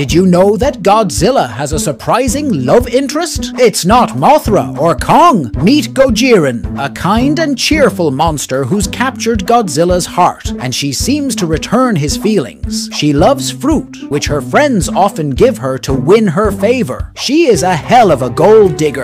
Did you know that Godzilla has a surprising love interest? It's not Mothra or Kong. Meet Gojirin, a kind and cheerful monster who's captured Godzilla's heart, and she seems to return his feelings. She loves fruit, which her friends often give her to win her favor. She is a hell of a gold digger.